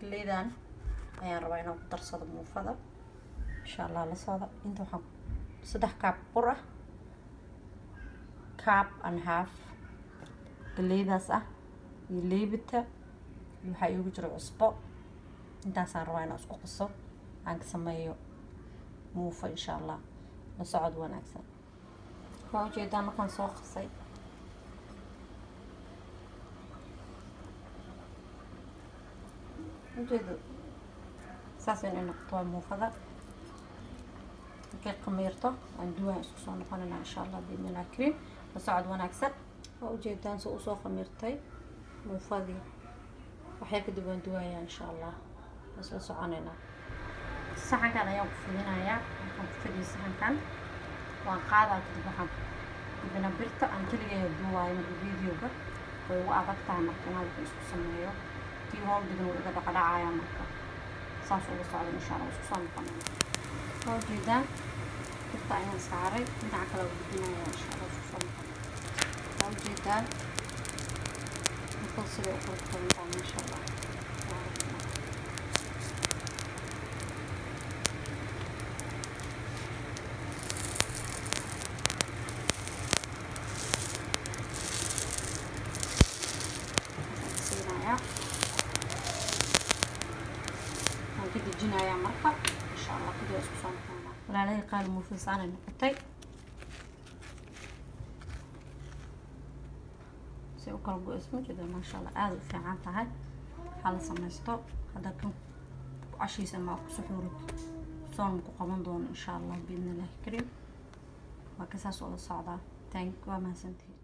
galeydan ayaan rabaa inaan ku darsado muufada. Insha allah la socda. Inta waxaan saddex kaab bur ah. Kaab and half galeydaas ah iyo leebita iyo waxaa iigu jiro cusbo. Intaasaan rabaa inaan isku qaso aan ka sameeyo muufo insha allah la socod wanaagsan. Waa u jeedaa markaan soo qasay ujeedo saas inay noqoto waa muufada markay khamiirto aan duwaan isku soo noqonayna insha allah biidnillah kariim la socod wanaagsan waa ujeedaan soo u soo khamiirtay muufadii waxyaa kadib waan duwayaa insha allah isla soconaynaa saxankan ayaan ku fidinayaa waxaan ku fidiyay saxankan waan qaadaa kadib waxaan gudbina birta aan keligeeya duwaayo marka videoga way ugu adag tahay marka inaan isku sameeyo moldinooga dhaqdhacaya marka saas uga socda insha alla isku soo noqonaya moldida birta ayaan saaray dhinaca kale u gudinaya insha alla isku soo noqonaya moldida markuu siday u qurux badan tahay maasha allah Yeah. Dejinayaa marka insha allah kadib isku soo noqonaa walaalahii qaali muufis aanay noqotay si u kala go-isma jeeda maasha allah aada u fiican tahay waxaa la samaysto hadda kan cashiisa ma ku suxuurid soon ku qaban doono insha allah biidni illaahi kariim waa ka saas oo la socdaa thank waa mahadsantihiin